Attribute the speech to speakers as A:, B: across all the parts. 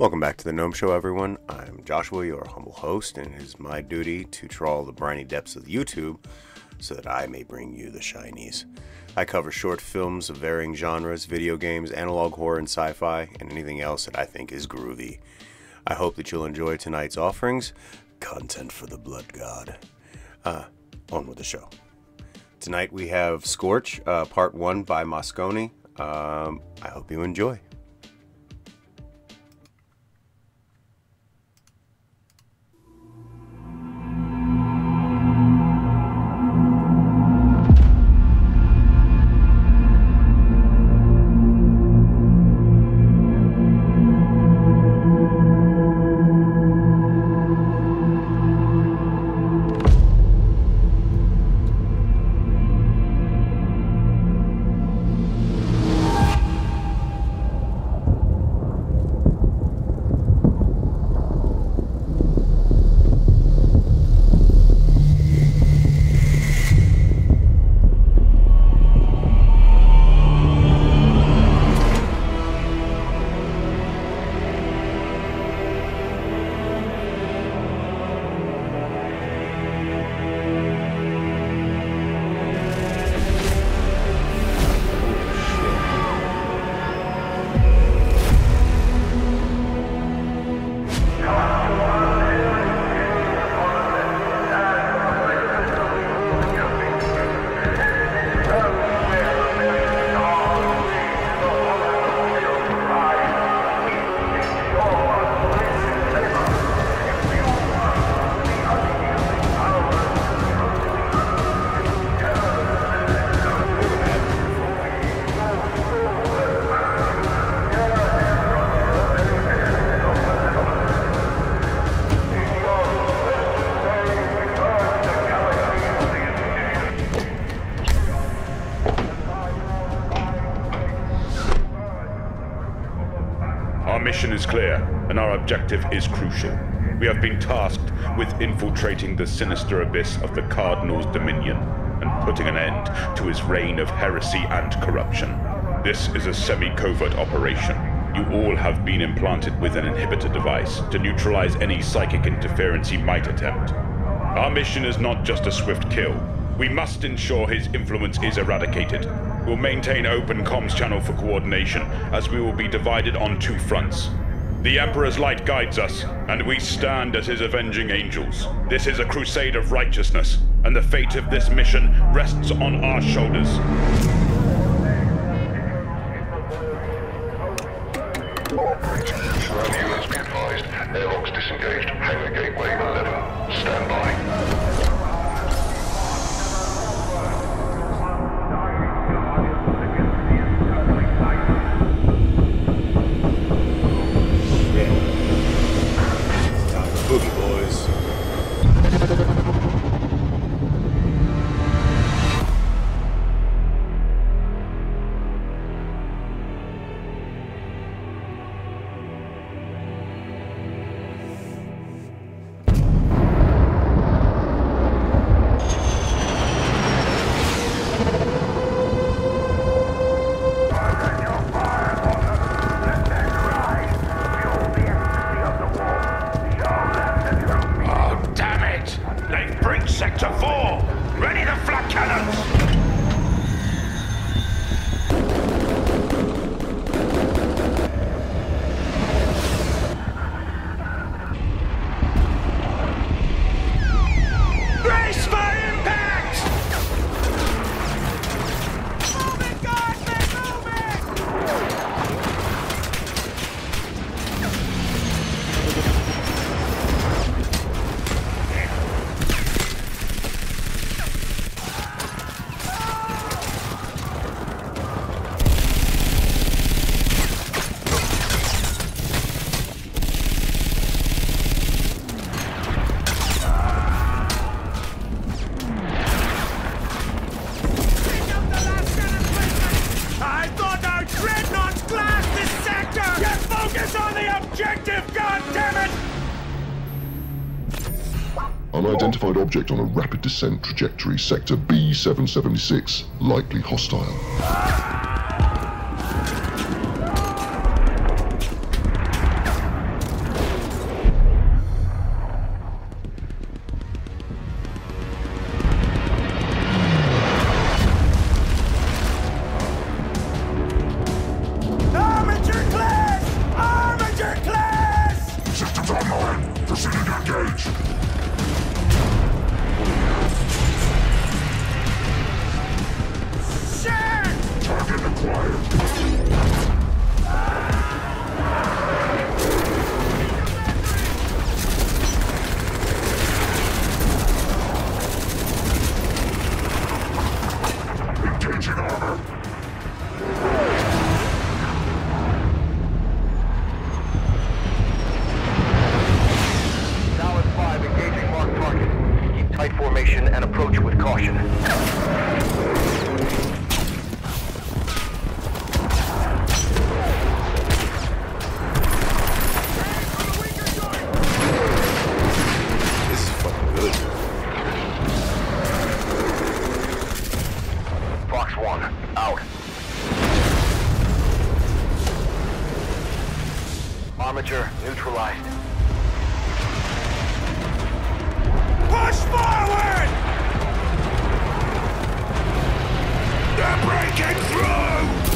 A: Welcome back to the Gnome Show, everyone. I'm Joshua, your humble host, and it is my duty to trawl the briny depths of YouTube so that I may bring you the shinies. I cover short films of varying genres, video games, analog horror, and sci fi, and anything else that I think is groovy. I hope that you'll enjoy tonight's offerings. Content for the Blood God. Uh, on with the show. Tonight we have Scorch, uh, part one by Moskoni. Um, I hope you enjoy.
B: Clear, and our objective is crucial. We have been tasked with infiltrating the sinister abyss of the Cardinal's dominion and putting an end to his reign of heresy and corruption. This is a semi-covert operation. You all have been implanted with an inhibitor device to neutralize any psychic interference he might attempt. Our mission is not just a swift kill. We must ensure his influence is eradicated. We'll maintain open comms channel for coordination, as we will be divided on two fronts. The Emperor's light guides us, and we stand as his avenging angels. This is a crusade of righteousness, and the fate of this mission rests on our shoulders. Objective, goddammit!
C: Unidentified object on a rapid descent trajectory, sector B776, likely hostile.
D: Approach with caution.
A: This is fucking good.
D: Fox 1, out. Armature neutralized.
E: Push forward! They're breaking through!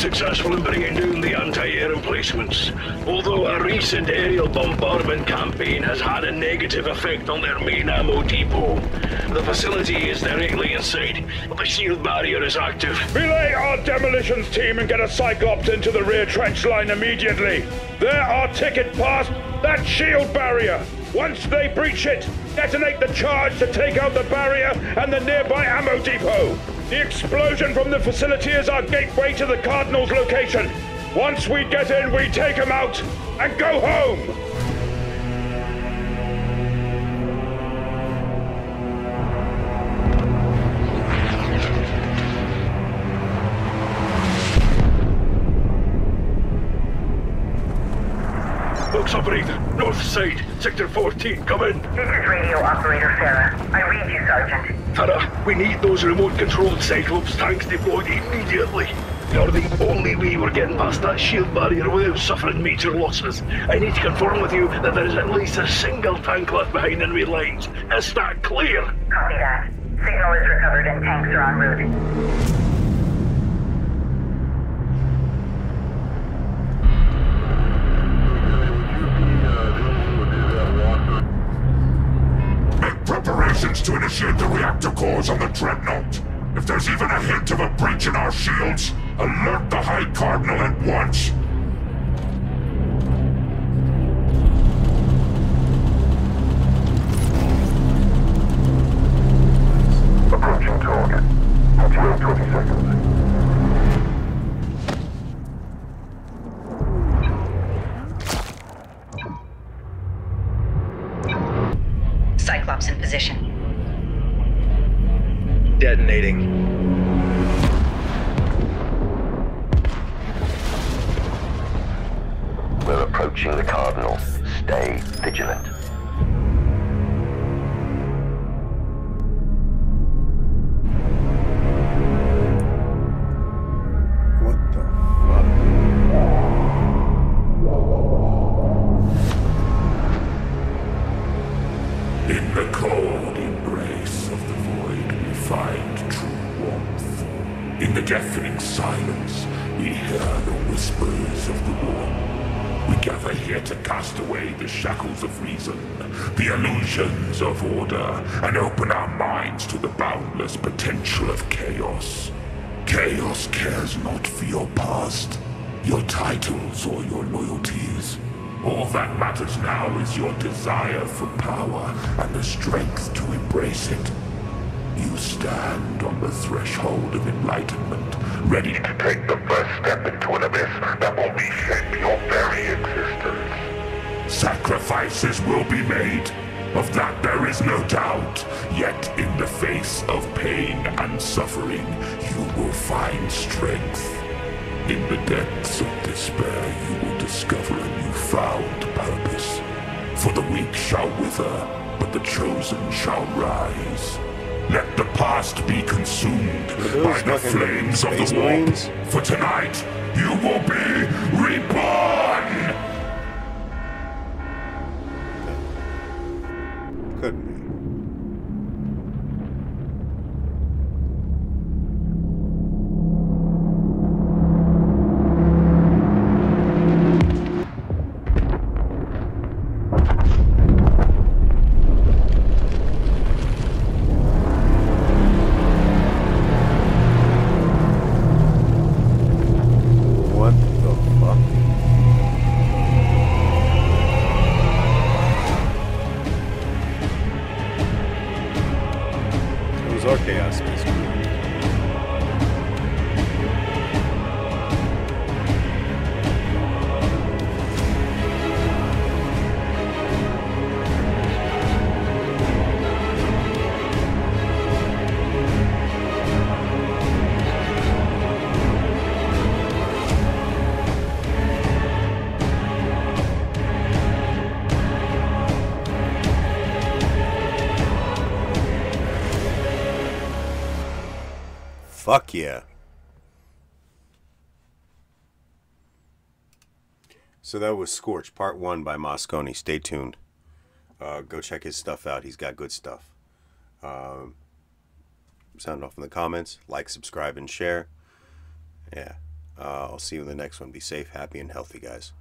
F: Successful in bringing down the anti-air emplacements, although our recent aerial bombardment campaign has had a negative effect on their main ammo depot. The facility is directly inside, but the shield barrier is active.
E: Relay our demolitions team and get a Cyclops into the rear trench line immediately. There are ticket past that shield barrier. Once they breach it, detonate the charge to take out the barrier and the nearby ammo depot. The explosion from the facility is our gateway to the Cardinal's location. Once we get in, we take him out and go home.
F: Vox operator, north side, sector 14, come in.
G: This is radio operator Farah. I read you, Sergeant.
F: Farah, we need those remote-controlled Cyclops tanks deployed immediately. You're the only way we're getting past that shield barrier without suffering major losses. I need to confirm with you that there is at least a single tank left behind in lines. Is that clear?
G: Copy that. Signal is recovered and tanks are en route.
E: The Dreadnought. If there's even a hint of a breach in our shields, alert the High Cardinal at once.
D: We're the Cardinal. Stay vigilant.
A: What the fuck?
E: In the cold embrace of the void, we find true warmth. In the deafening silence, we hear the whispers of the war. We gather here to cast away the shackles of reason, the illusions of order, and open our minds to the boundless potential of chaos. Chaos cares not for your past, your titles, or your loyalties. All that matters now is your desire for power and the strength to embrace it. You stand on the threshold of enlightenment, ready to
H: Take the first step into an abyss that will reshape your very existence.
E: Sacrifices will be made. Of that there is no doubt. Yet in the face of pain and suffering, you will find strength. In the depths of despair, you will discover a newfound purpose. For the weak shall wither, but the chosen shall rise. Let the past be consumed by the flames of the war. For tonight, you will be
A: Fuck yeah. So that was Scorch, part one by Moskoni. Stay tuned. Uh, go check his stuff out. He's got good stuff. Um, sound off in the comments. Like, subscribe, and share. Yeah. Uh, I'll see you in the next one. Be safe, happy, and healthy, guys.